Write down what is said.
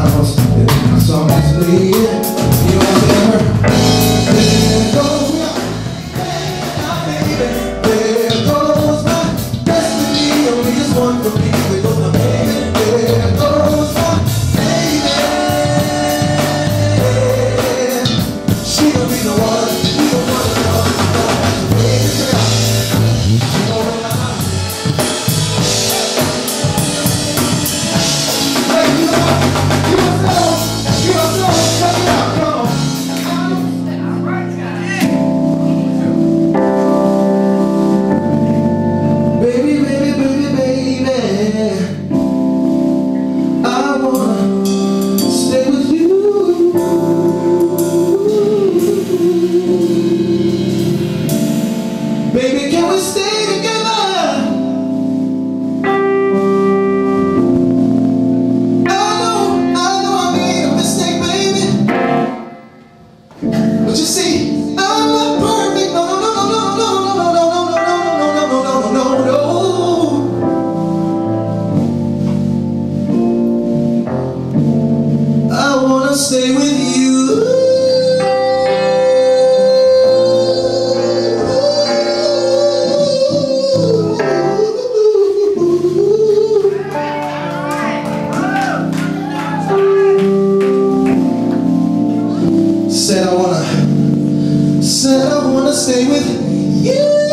house and my, baby. There goes my destiny. Only one for me. Baby. There goes my baby. She gon' be the one. Stay together. I know, I know I made a mistake, baby. But you see, I'm not perfect. No, no, no, no, no, no, no, no, no, no, no, no, no, no, no, no, no, no, no. I wanna stay with you. Said I wanna, said I wanna stay with you.